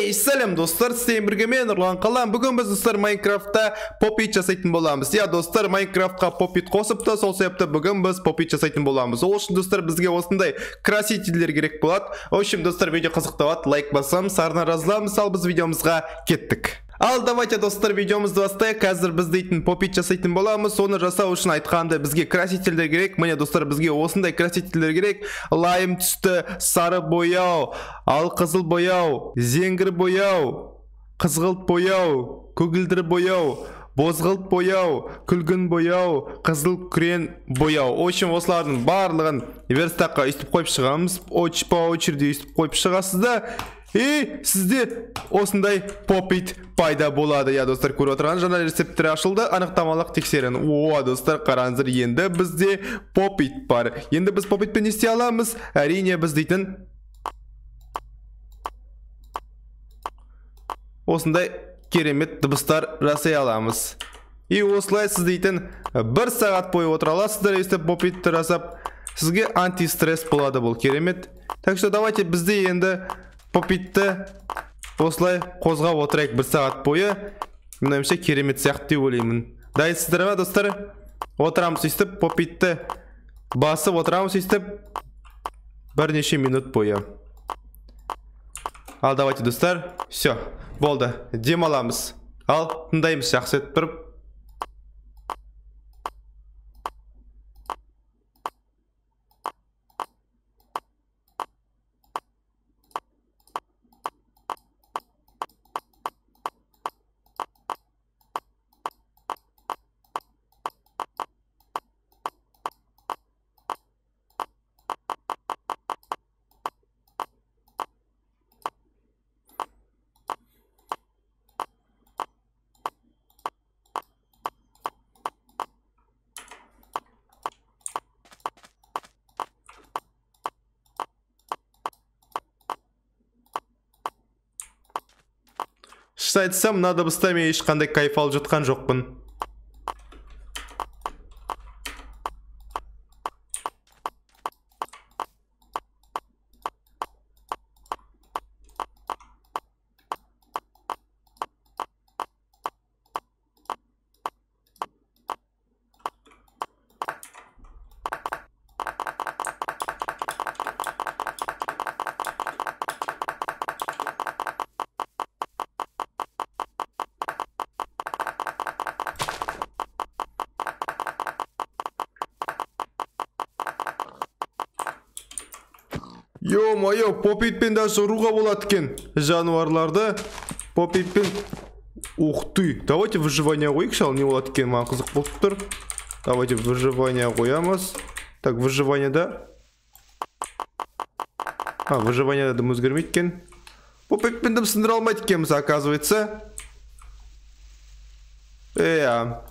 ей сәлем достар сіздермен бірге мен нұрлан қалам бүгін біз достар майнкрафтта попит жасайтын боламыз иә достар майнкрафтқа попит қосыпты сол себепті бүгін біз попит жасайтын боламыз ол үшін достар бізге осындай красителер керек болады в общем достар видео қызықтават лайк басамыз ары жазыламыз ал біз видеомызға кеттік ал давайте достар видеомызды бастайық қазір біз дейтін попит жасайтын боламыз. Соны жасау үшін айтқанды бізге красителер керек. Міне достар бізге осындай красителер керек. Лайм түсті сары бояу. Ал қызыл бояу зеңгір бояу. Қызғылт бояу көгілдір бояу. Бозғылт бояу күлгін бояу. Қызыл күрең бояу. В общем осылардың барлығын верстакқа өйстіп қойып шығамыз. По очереди өйстіп қойып шығасыздар и сізде осындай попит пайда болады. Иә достар көріп отырған жаңа рецепттер ашылды. Анықтамалық тексерін. О достар қараңыздар енді бізде попит бар. Енді біз попитпен не істей аламыз? Әрине біз дейтін осындай керемет дыбыстар жасай аламыз. И осылай сіз дейтін бір сағат бойы отыра аласыздар өйстіп попитті жасап. Сізге антистресс болады бұл керемет. Так что давайте бізде енді попитті осылай қозғап отырайық бір сағат бойы. Менің ойымша керемет сияқты деп ойлаймын. Дайынсыздар ма достар? Отырамыз өйстіп попитті басып отырамыз өйстіп бірнеше минут бойы. Ал давайте достар все болды. Демаламыз. Ал тыңдаймыз жақсы етіп тұрып. Шынын айтсам мына дыбыста мен ешқандай кайф алып жатқан жоқпын. Ё-моё, попитпен даже ұруға болады екен жануарларды попитпен. Ух ты давайте выживание қояйық не болады екен маған қызық болып тұр. Давайте выживание қоямыз так выживанияда а выживанияда дым өзгермейді екен попитпен дым сындыра алмайды екенбіз оказывается. Иә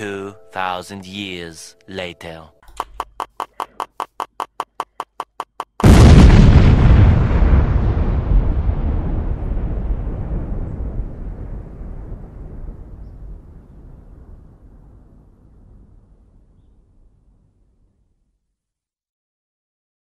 2,000 years later.